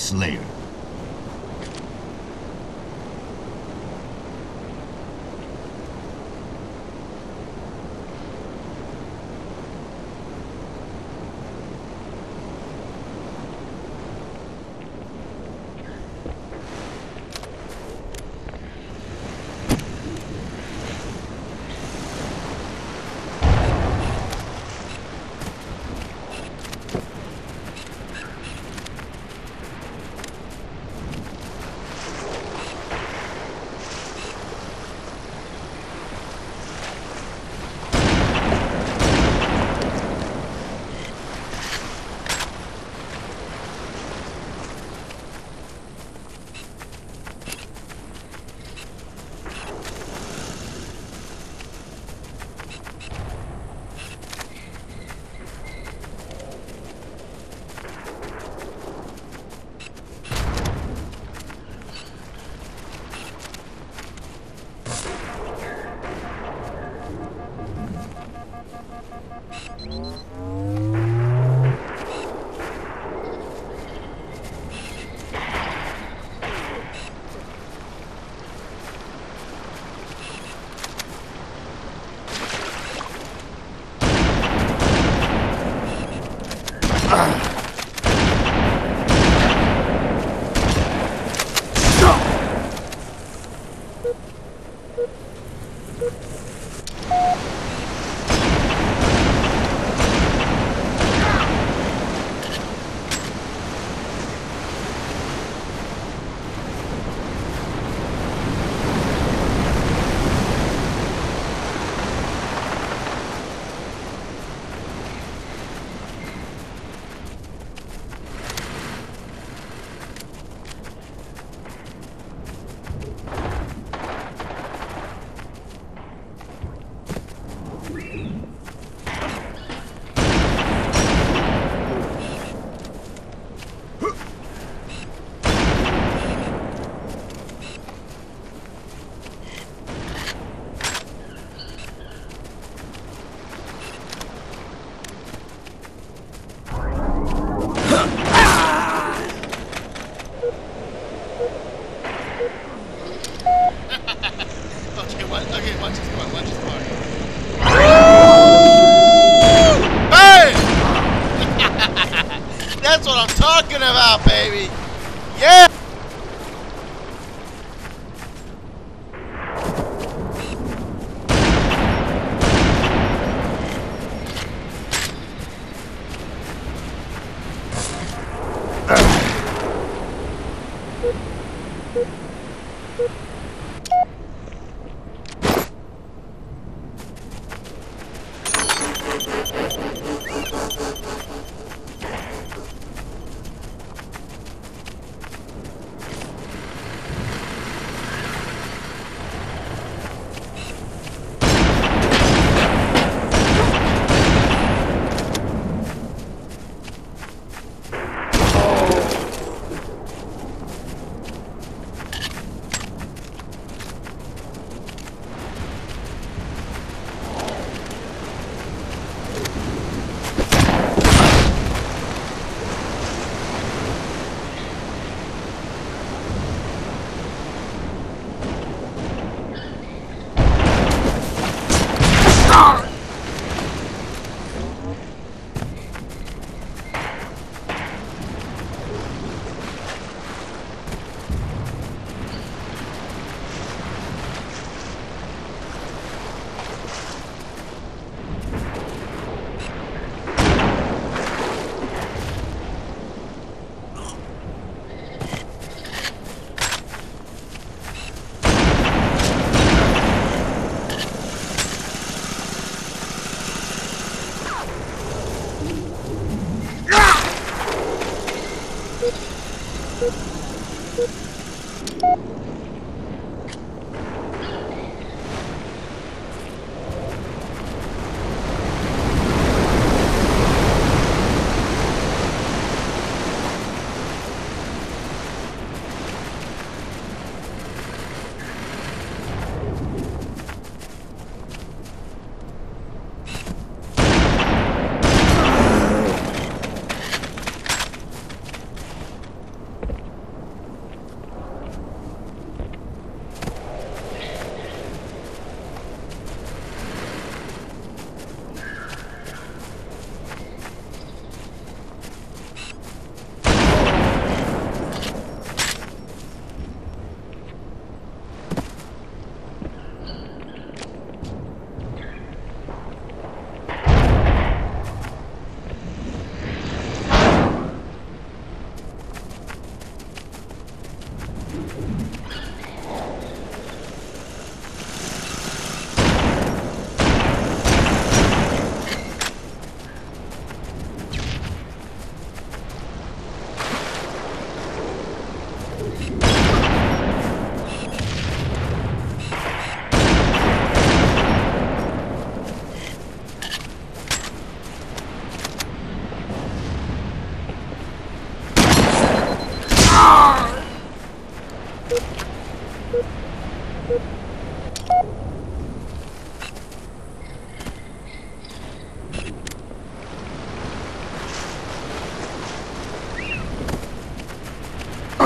Slayer. Thank you.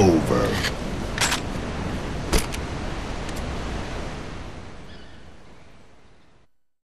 Over.